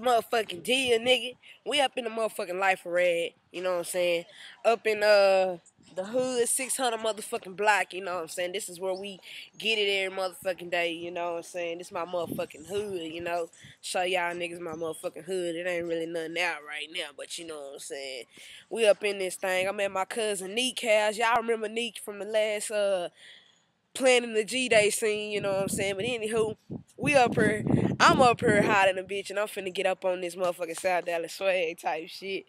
motherfucking deal, nigga. We up in the motherfucking life of red, you know what I'm saying? Up in uh the hood 600 motherfucking block, you know what I'm saying? This is where we get it every motherfucking day, you know what I'm saying? This my motherfucking hood, you know? Show y'all niggas my motherfucking hood. It ain't really nothing out right now, but you know what I'm saying? We up in this thing. I'm at my cousin Neek house. Y'all remember Neek from the last uh planning the G-Day scene, you know what I'm saying? But anywho, we up here. I'm up here hot in a bitch, and I'm finna get up on this motherfucking South Dallas swag type shit.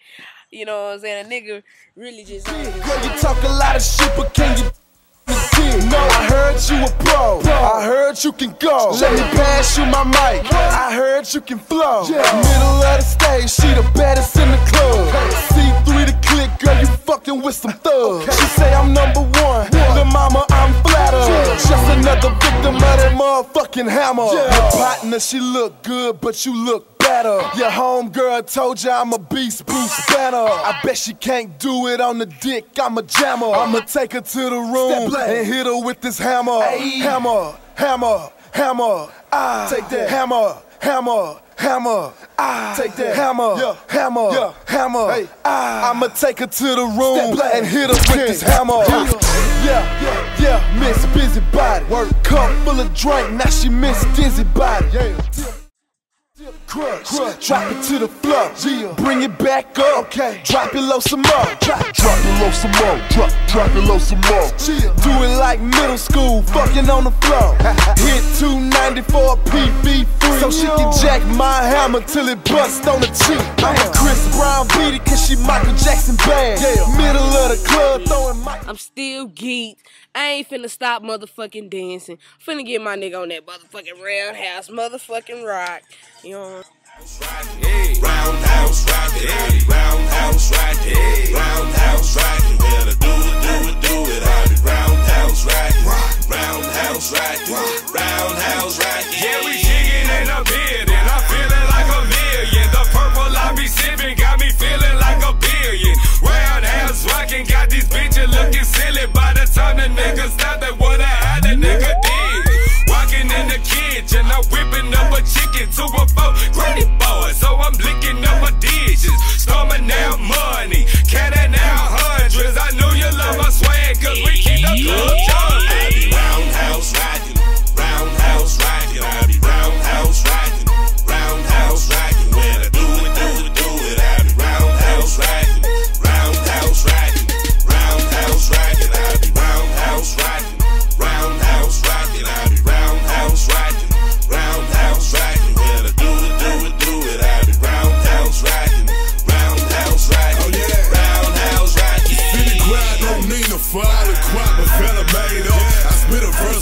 You know what I'm saying? A nigga really just. Girl, you talk a lot of shit, but can you? No, I heard you a pro. I heard you can go. Let me pass you my mic. I heard you can flow. Middle of the stage, she the baddest in the club. C3 the click, girl, you fucking with some thugs. She say I'm number Another victim of that motherfucking hammer. Your partner, she look good, but you look better. Your homegirl told ya I'm a beast, Bruce Banner. I bet she can't do it on the dick, I'm a jammer. I'ma take her to the room and hit her with this hammer. Hammer, hammer, hammer. Ah, take that hammer, hammer. Hammer, ah, take that hammer, yeah, hammer, yeah, hammer. Hey, ah, I'ma take her to the room and hit her with this hammer. Yeah, yeah, yeah, Miss Busybody. Work cup full of drink, now she Miss Dizzy Body. Yeah. Crush, crush, drop it to the floor. Yeah. Bring it back up. Okay. Drop it low some more. Drop, drop low some more. Drop, drop it low some more. Yeah. Do it like middle school, fucking on the floor. Hit 294 PB free. So she can jack my hammer till it bust on the cheek. I'm a Chris Brown beat it cause she Michael Jackson bad. Yeah. Middle of the club throwing my I'm still geeked. I ain't finna stop motherfucking dancing. Finna get my nigga on that motherfucking roundhouse, motherfucking rock. You know. Hey. Roundhouse rock, hey. roundhouse rock, hey. Roundhouse rock, roundhouse rock, yeah, we jigging in the building, I'm feeling like a million, the purple I be sipping got me feeling like a billion, roundhouse rocking, got these bitches looking silly, by the time the niggas stop, they wanna have the nigga did, walking in the kitchen, I'm whipping up a chicken to a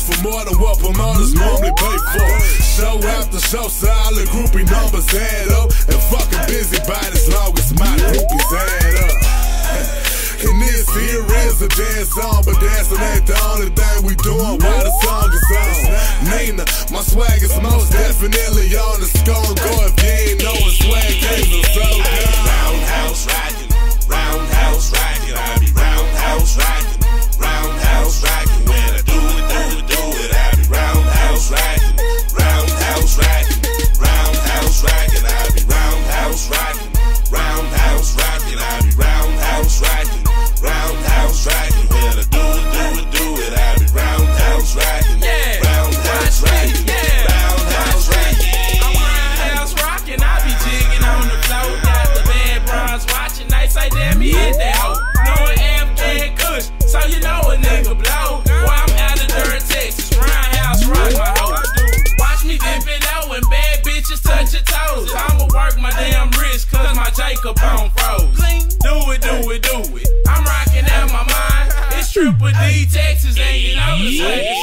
for more than what promoters normally pay for. Show after show, solid groupie numbers add up. And fucking busy as long as my groupies add up. And this here is a dance song, but dancing ain't the only thing we doing while the song is on. Nina, my swag is most definitely on the scone. Go Yeah.